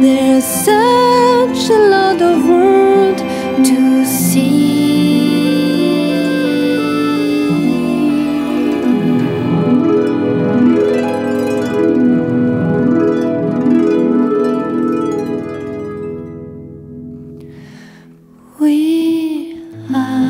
There's such a lot of world to see. We after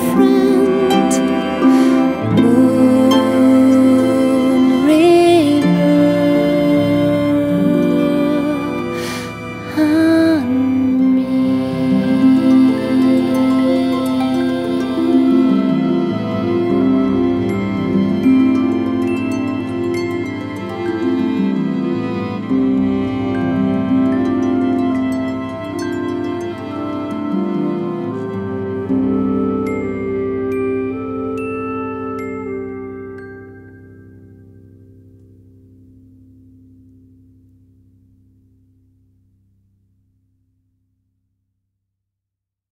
round